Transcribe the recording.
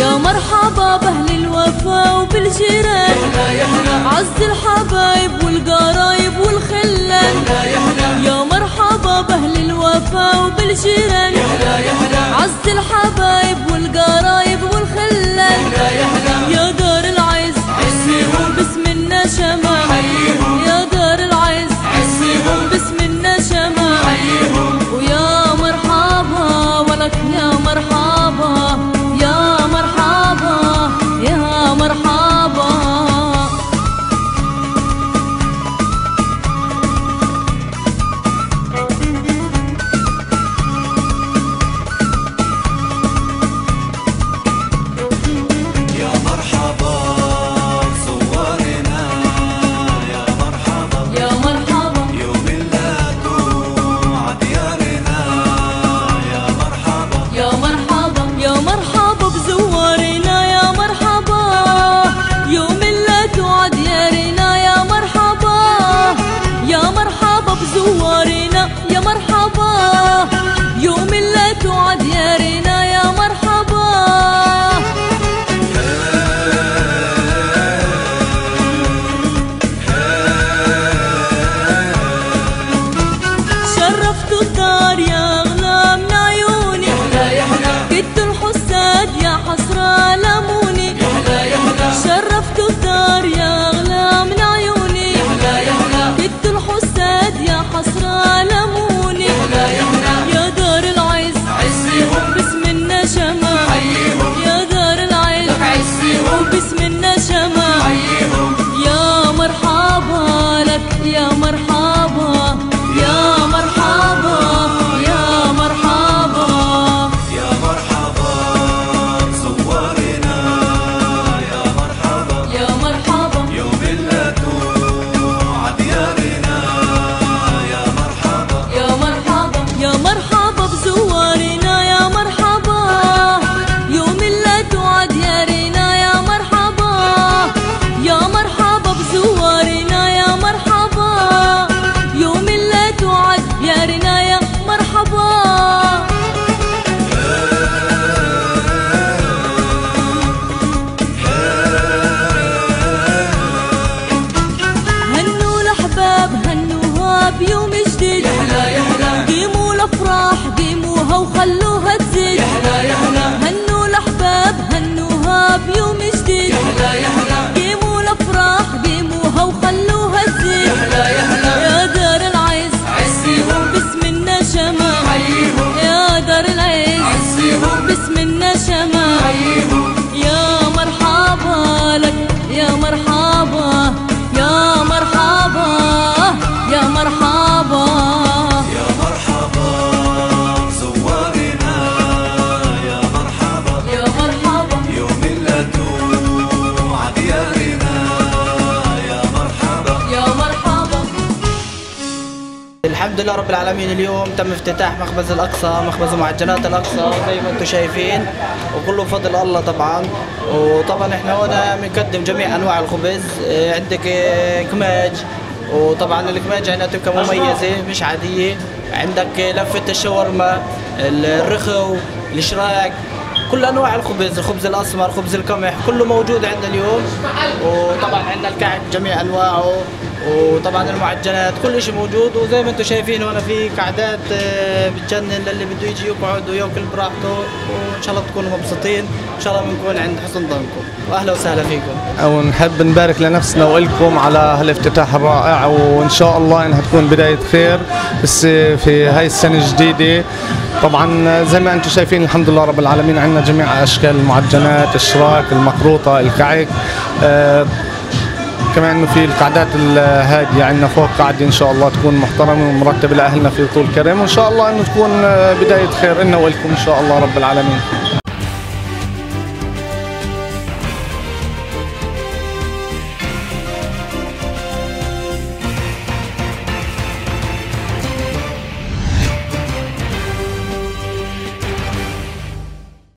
يا مرحبا بأهل الوفا وبالجيران. عز الحبايب والقرايب والخلان. يا مرحبا بأهل الوفا وبالجيران. عز الحبايب والقرايب مرحبا بزوارنا يا مرحبا. الحمد لله رب العالمين اليوم تم افتتاح مخبز الأقصى مخبز معجنات الأقصى زي ما أنتم شايفين وكله بفضل الله طبعا. وطبعا إحنا هنا بنقدم جميع أنواع الخبز. آه، عندك كماج وطبعا الكماج هنا تبقى مميزه مش عادية. عندك لفة الشاورما الرخو الشراك كل أنواع الخبز الخبز الأسمر خبز القمح كله موجود عندنا اليوم. وطبعا عندنا الكعك جميع أنواعه وطبعا المعجنات كل شيء موجود. وزي ما أنتم شايفين هنا في قعدات آه، بتجنن للي بده يجي يقعد وياكل براحته. وإن شاء الله تكونوا مبسوطين. إن شاء الله بنكون عند حسن ظنكم. واهلا وسهلا فيكم. ونحب نبارك لنفسنا ولكم على هالافتتاح الرائع. وإن شاء الله إنها تكون بداية خير. بس في هاي السنة الجديدة طبعا زي ما أنتم شايفين الحمد لله رب العالمين عندنا جميع أشكال المعجنات الشراك المقروطة الكعك. آه كمان في القعدات الهادية عندنا فوق قاعدة إن شاء الله تكون محترمة ومرتبة لأهلنا في طول كرم وإن شاء الله إنه تكون آه، بداية خير لنا ولكم إن شاء الله رب العالمين.